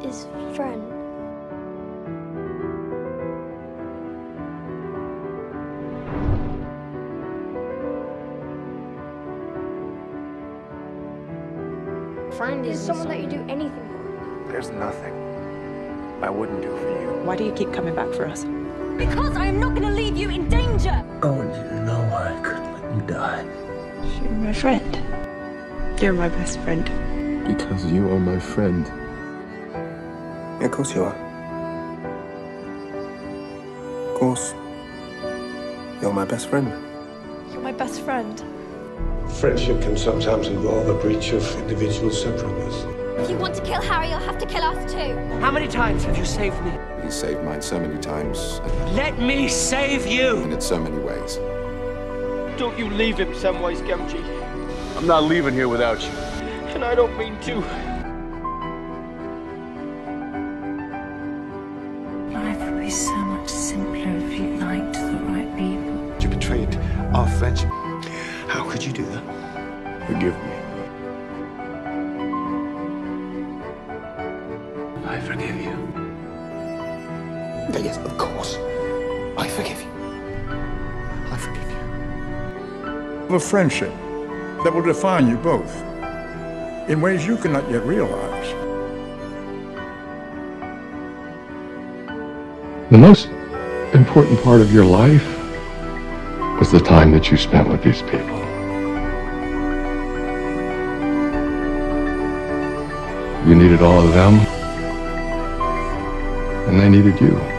his friend. Friend is someone that you do anything for. There's nothing I wouldn't do for you. Why do you keep coming back for us? Because I am not going to leave you in danger. Oh, want you to know I couldn't let you die. You're my friend. You're my best friend. Because you are my friend. Yeah, of course you are. Of course. You're my best friend. You're my best friend. Friendship can sometimes involve a breach of individual separateness. If you want to kill Harry, you'll have to kill us too. How many times have you saved me? You saved mine so many times, Let me save you! and in so many ways. Don't you leave him Samwise Gamgee. I'm not leaving here without you. And I don't mean to. Life would be so much simpler if you liked the right people. You betrayed our friendship. How could you do that? Forgive me. I forgive you. Yes, of course. I forgive you. I forgive you. A friendship that will define you both in ways you cannot yet realize. The most important part of your life was the time that you spent with these people. You needed all of them, and they needed you.